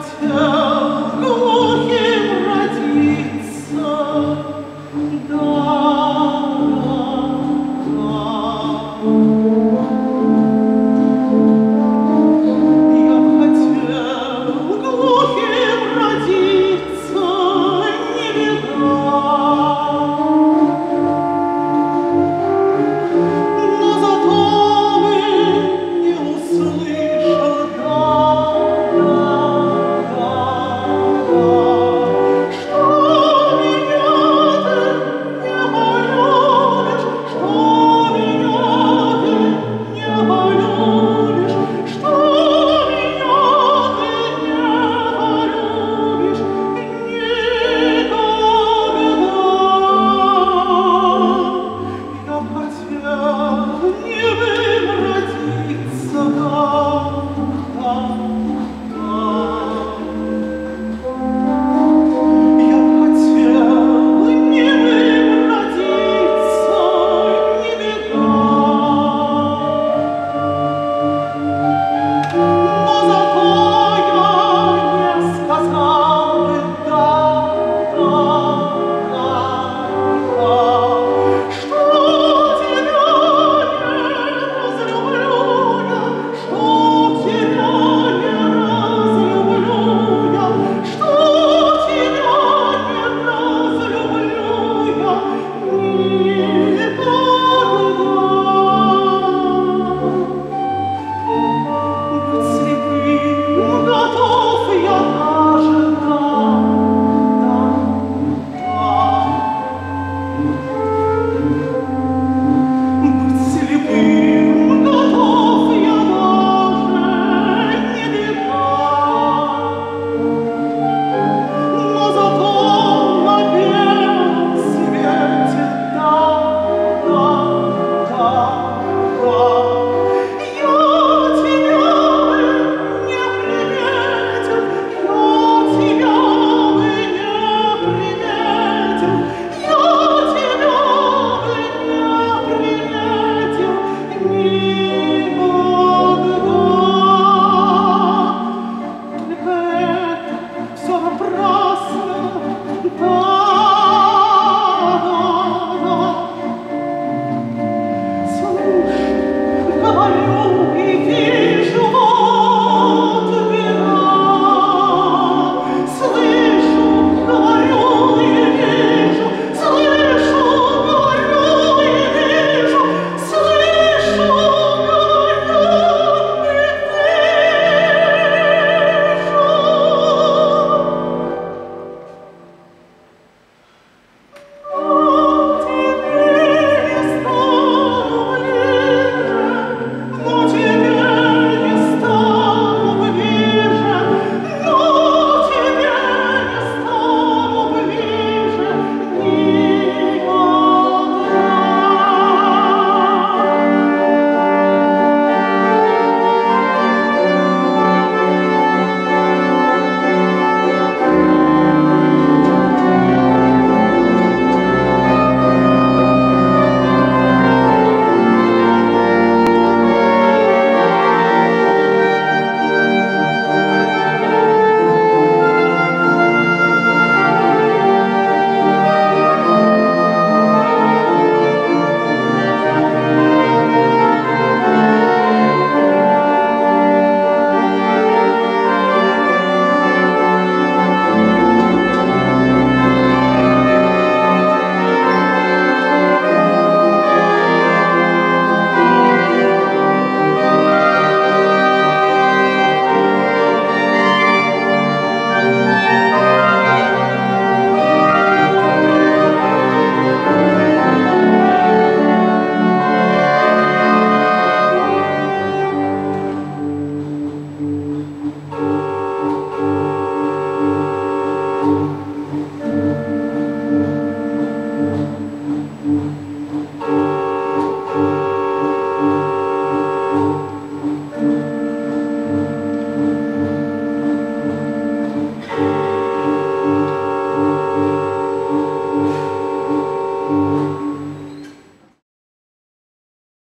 Herz. Oh, we